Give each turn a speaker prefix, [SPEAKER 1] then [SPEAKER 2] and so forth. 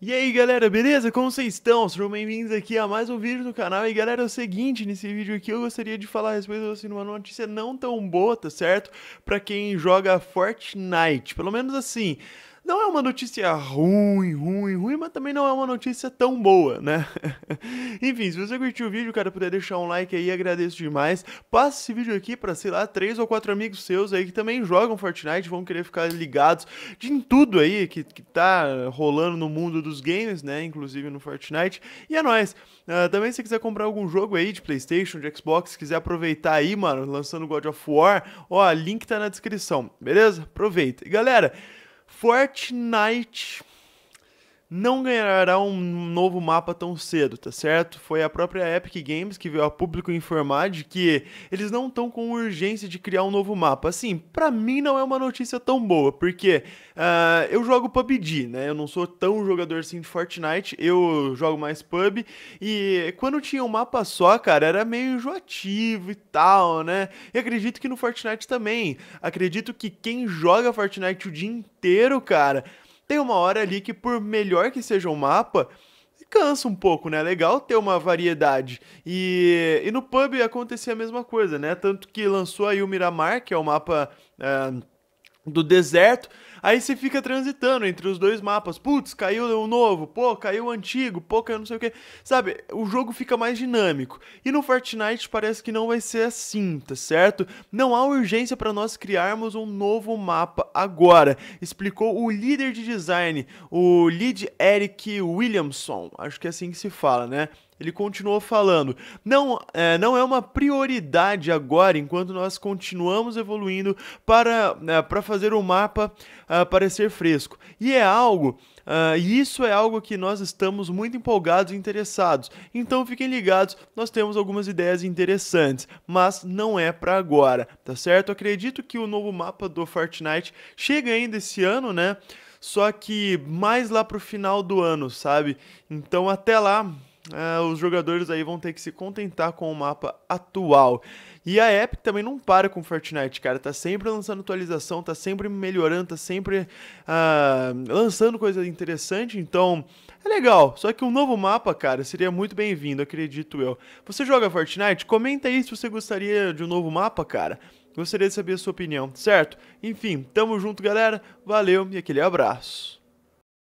[SPEAKER 1] E aí galera, beleza? Como vocês estão? Sejam bem-vindos aqui a mais um vídeo do canal. E galera, é o seguinte, nesse vídeo aqui eu gostaria de falar a respeito assim, de uma notícia não tão boa, tá certo? Pra quem joga Fortnite, pelo menos assim... Não é uma notícia ruim, ruim, ruim, mas também não é uma notícia tão boa, né? Enfim, se você curtiu o vídeo, cara, puder deixar um like aí, agradeço demais. Passa esse vídeo aqui para, sei lá, três ou quatro amigos seus aí que também jogam Fortnite, vão querer ficar ligados de tudo aí que, que tá rolando no mundo dos games, né? Inclusive no Fortnite. E é nóis. Uh, também se quiser comprar algum jogo aí de Playstation, de Xbox, quiser aproveitar aí, mano, lançando God of War, ó, link tá na descrição, beleza? Aproveita. E galera... Fortnite não ganhará um novo mapa tão cedo, tá certo? Foi a própria Epic Games que veio a público informar de que eles não estão com urgência de criar um novo mapa. Assim, para mim não é uma notícia tão boa, porque uh, eu jogo PUBG, né? Eu não sou tão jogador assim de Fortnite, eu jogo mais PUB e quando tinha um mapa só, cara, era meio enjoativo e tal, né? E acredito que no Fortnite também. Acredito que quem joga Fortnite o dia inteiro, cara tem uma hora ali que, por melhor que seja o mapa, cansa um pouco, né? Legal ter uma variedade. E, e no pub acontecia a mesma coisa, né? Tanto que lançou aí o Miramar, que é o mapa. É, do deserto, aí você fica transitando entre os dois mapas. Putz, caiu o novo, pô, caiu o antigo, pô, caiu não sei o que. Sabe, o jogo fica mais dinâmico. E no Fortnite parece que não vai ser assim, tá certo? Não há urgência para nós criarmos um novo mapa agora, explicou o líder de design, o lead Eric Williamson. Acho que é assim que se fala, né? Ele continuou falando: não é, não é uma prioridade agora, enquanto nós continuamos evoluindo para, é, para fazer o mapa uh, parecer fresco. E é algo. Uh, e isso é algo que nós estamos muito empolgados e interessados. Então fiquem ligados, nós temos algumas ideias interessantes, mas não é para agora, tá certo? Acredito que o novo mapa do Fortnite chega ainda esse ano, né? Só que mais lá pro final do ano, sabe? Então até lá uh, os jogadores aí vão ter que se contentar com o mapa atual. E a Epic também não para com Fortnite, cara. Tá sempre lançando atualização, tá sempre melhorando, tá sempre uh, lançando coisa interessante. Então, é legal. Só que um novo mapa, cara, seria muito bem-vindo, acredito eu. Você joga Fortnite? Comenta aí se você gostaria de um novo mapa, cara. Gostaria de saber a sua opinião, certo? Enfim, tamo junto, galera. Valeu e aquele abraço.